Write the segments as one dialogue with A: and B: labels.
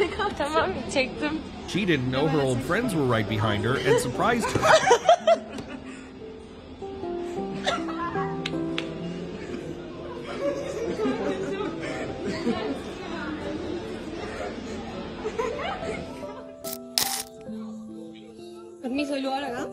A: tamam çektim.
B: She didn't know her old friends were right behind her and surprised her.
C: Permiso, yo ahora acá.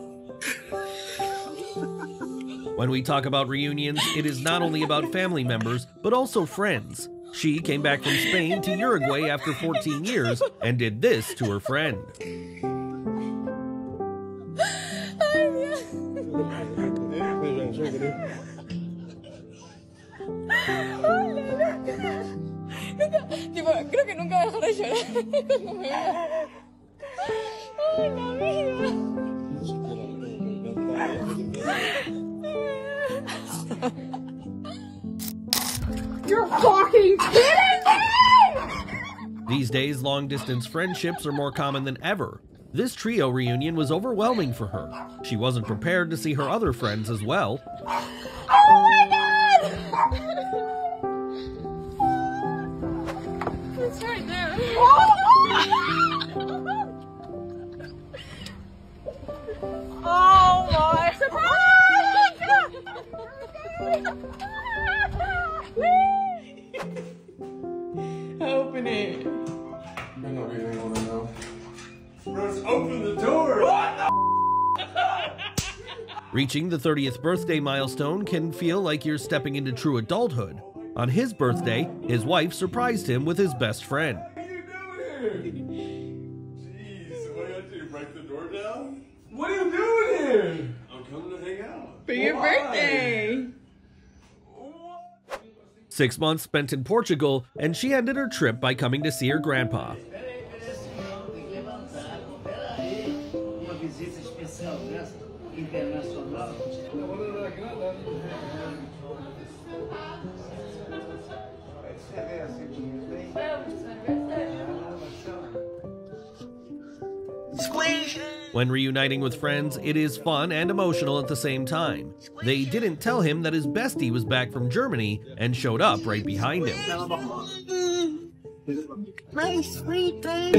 B: When we talk about reunions, it is not only about family members, but also friends. She came back from Spain to Uruguay after 14 years and did this to her friend.
C: Tipo, creo que nunca llorar
A: You're fucking kidding me!
B: These days, long distance friendships are more common than ever. This trio reunion was overwhelming for her. She wasn't prepared to see her other friends as well.
A: Oh my god!
C: It's right there.
A: Oh my
C: Open
B: Reaching the 30th birthday milestone can feel like you're stepping into true adulthood. On his birthday, his wife surprised him with his best friend.
D: What are you doing here? Jeez, what are you do? Break the door down? What are you doing here? I'm coming to hang out.
C: For your
D: Why?
C: birthday.
B: Six months spent in Portugal, and she ended her trip by coming to see her grandpa. When reuniting with friends, it is fun and emotional at the same time. They didn't tell him that his bestie was back from Germany and showed up right behind him.
E: My sweet baby.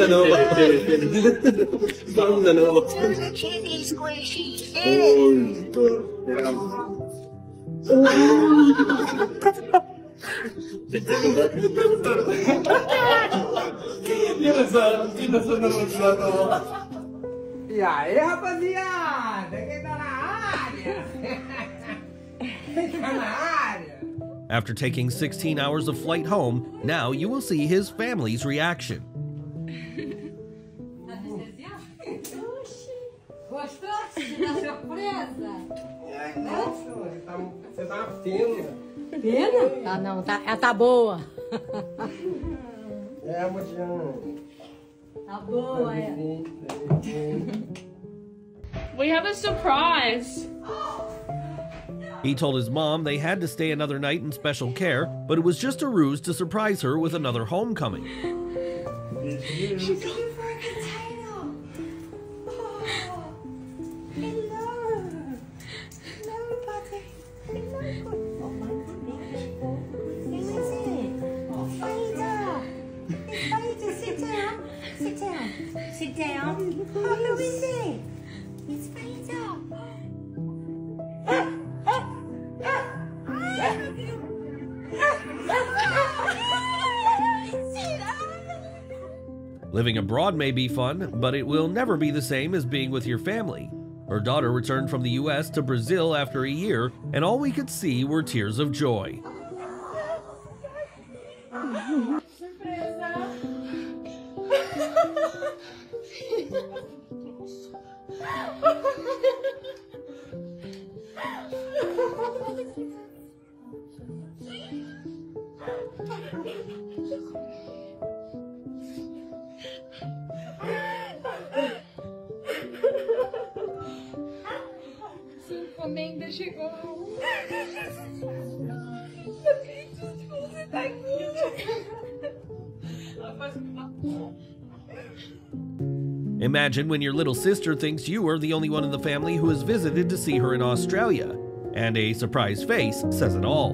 F: Não, ainda não.
E: There's a kitty squishy.
G: E aí, rapaziada? Quem tá na área? Tá na área?
B: After taking 16 hours of flight home, now you will see his family's reaction.
C: Gostou da surpresa?
G: Nossa, você tá, você fina.
C: Pena? Tá não, tá, ela tá boa.
G: É, Modiana.
C: Tá boa, é.
A: We have a surprise.
B: He told his mom they had to stay another night in special care, but it was just a ruse to surprise her with another homecoming.
E: Sit down. Sit down. Oh, who is it? It's Spider.
B: Living abroad may be fun, but it will never be the same as being with your family. Her daughter returned from the US to Brazil after a year, and all we could see were tears of joy.
C: Sua encomenda chegou. Não acredito que você tá aqui.
B: Imagine when your little sister thinks you are the only one in the family who has visited to see her in Australia, and a surprised face says it all.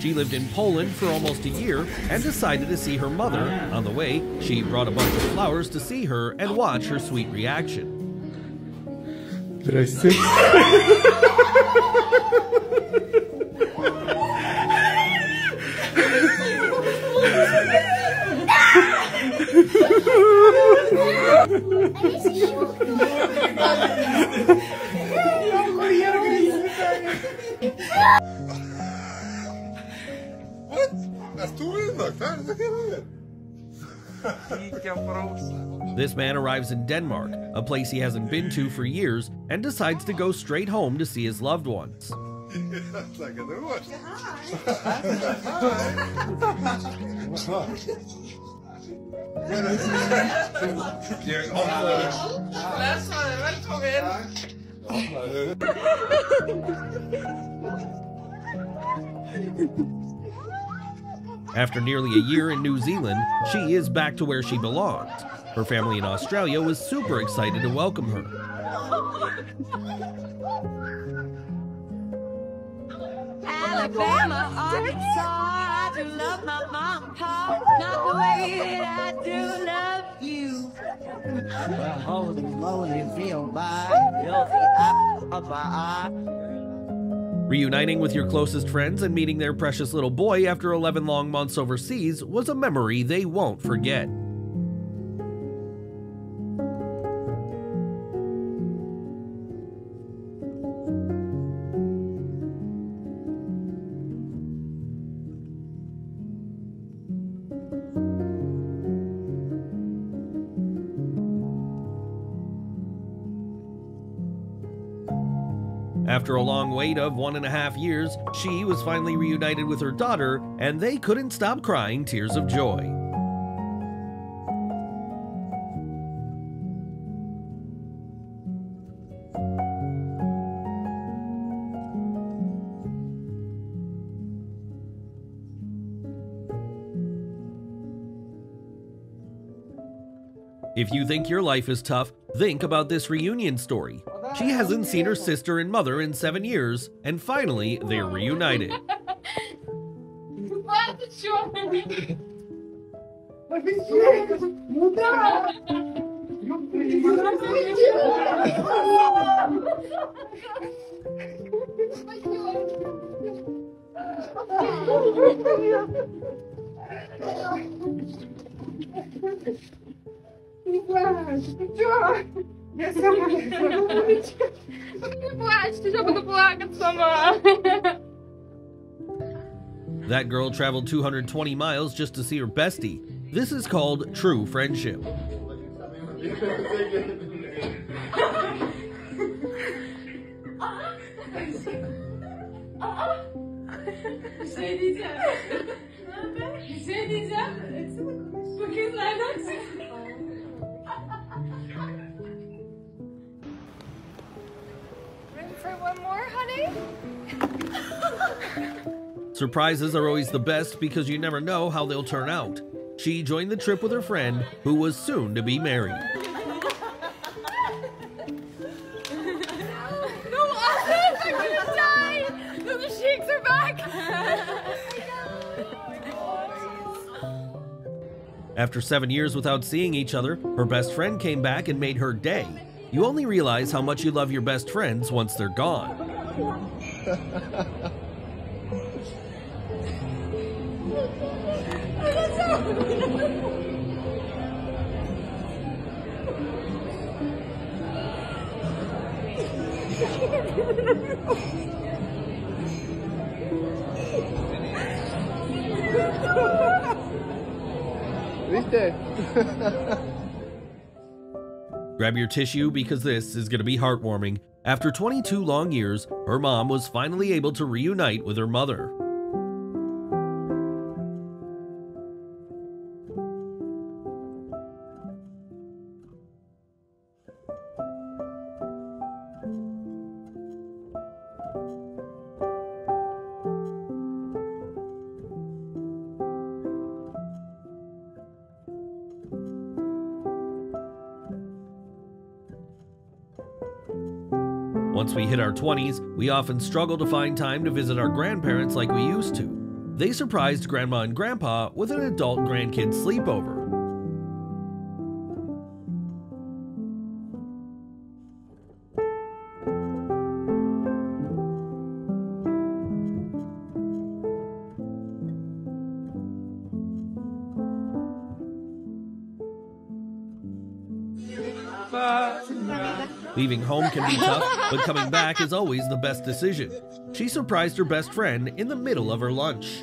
B: She lived in Poland for almost a year and decided to see her mother. On the way, she brought a bunch of flowers to see her and watch her sweet reaction.
D: Did I say? What? That's too weird, look. That's weird.
B: This man arrives in Denmark, a place he hasn't been to for years, and decides to go straight home to see his loved ones. After nearly a year in New Zealand, she is back to where she belongs. Her family in Australia was super excited to welcome her.
E: Alabama, Arkansas, I do love my mom and not the way that I do love you.
F: Well, holy moly, feel my guilty apple of my eye.
B: Reuniting with your closest friends and meeting their precious little boy after 11 long months overseas was a memory they won't forget. After a long wait of one and a half years, she was finally reunited with her daughter, and they couldn't stop crying tears of joy. If you think your life is tough, think about this reunion story. She hasn't seen her sister and mother in seven years, and finally, they're reunited.
A: What is showing? Не плачь, ти що буду плакати сама.
B: That girl traveled 220 miles just to see her bestie. This is called true friendship. Surprises are always the best because you never know how they'll turn out. She joined the trip with her friend, who was soon to be married.
A: No, I'm gonna die! No, the shakes are back!
B: After seven years without seeing each other, her best friend came back and made her day. You only realize how much you love your best friends once they're gone. Grab your tissue because this is going to be heartwarming. After 22 long years, her mom was finally able to reunite with her mother. Once we hit our 20s, we often struggle to find time to visit our grandparents like we used to. they surprised Grandma and Grandpa with an adult grandkid sleepover. Leaving home can be tough, but coming back is always the best decision. She surprised her best friend in the middle of her lunch.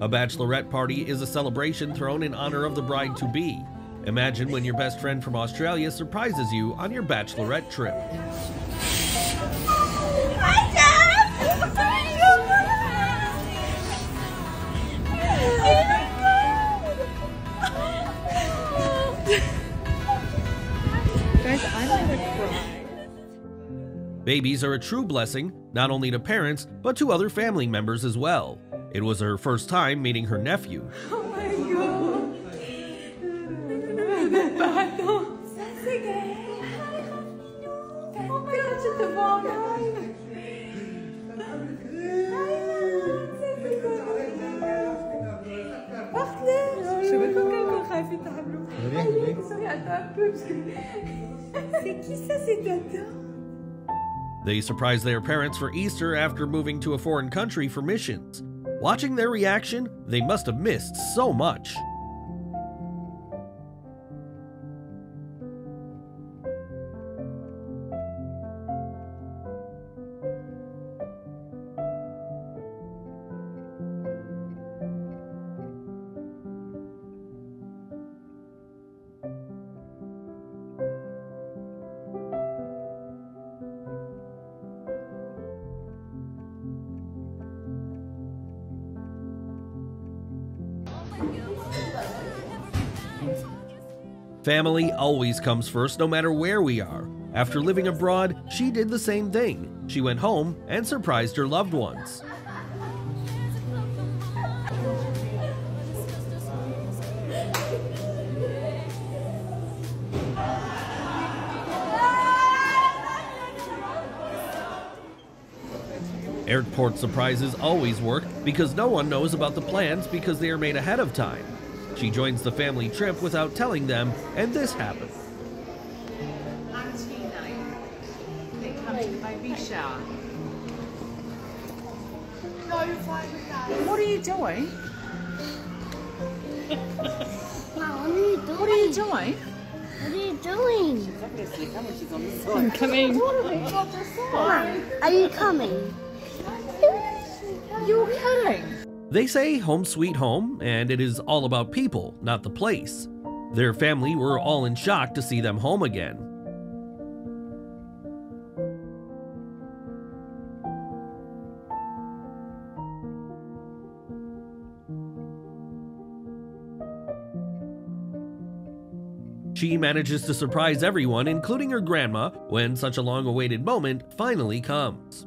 B: A bachelorette party is a celebration thrown in honor of the bride to be. Imagine when your best friend from Australia surprises you on your bachelorette trip.
C: Guys, I'm gonna cry.
B: Babies are a true blessing, not only to parents, but to other family members as well. It was her first time meeting her nephew.
C: Oh,
B: They surprised their parents for Easter after moving to a foreign country for missions. Watching their reaction, they must have missed so much. Family always comes first no matter where we are. After living abroad, she did the same thing. She went home and surprised her loved ones. Airport surprises always work because no one knows about the plans because they are made ahead of time. She joins the family trip without telling them, and this happened.
H: I'm Tina. They come to the baby shower. What are you doing?
A: Mom, what are you doing?
H: What are you doing?
A: What are you doing?
C: I'm coming.
A: Mom, are you coming?
H: You're kidding.
B: They say home sweet home, and it is all about people, not the place. Their family were all in shock to see them home again. She manages to surprise everyone, including her grandma, when such a long awaited moment finally comes.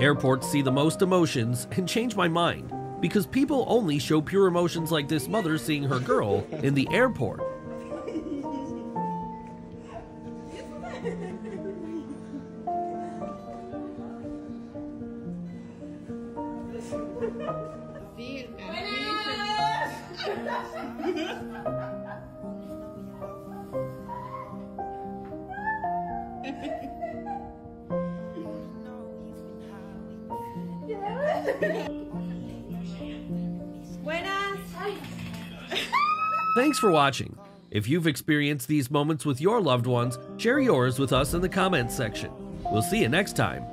B: Airports see the most emotions and change my mind because people only show pure emotions like this mother seeing her girl in the airport. Thanks for watching. If you've experienced these moments with your loved ones, share yours with us in the comments section. We'll see you next time.